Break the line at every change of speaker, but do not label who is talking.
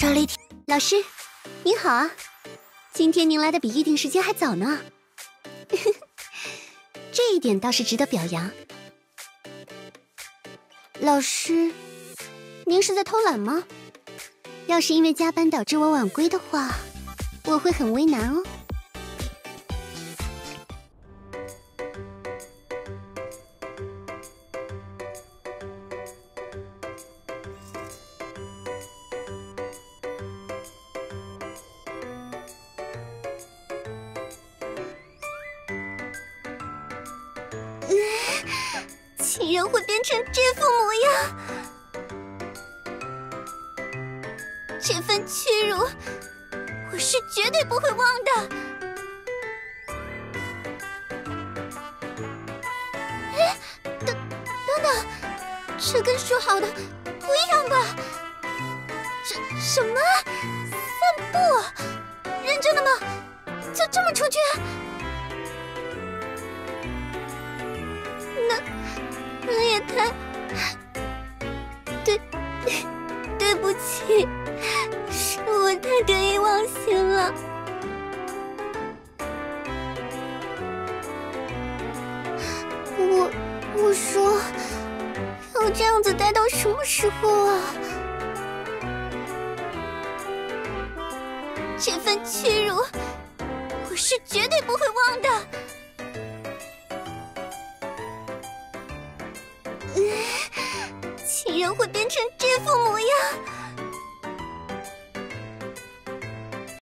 赵丽婷老师，您好啊！今天您来的比预定时间还早呢，这一点倒是值得表扬。老师，您是在偷懒吗？要是因为加班导致我晚归的话，我会很为难哦。竟然会变成这副模样，这份屈辱，我是绝对不会忘的。哎，等等等，这跟说好的不一样吧？什什么？散步？认真的吗？就这么出去？对，对不起，是我太得意忘形了。我我说，要这样子待到什么时候啊？这份屈辱，我是绝对不会忘的。竟然会变成这副模样！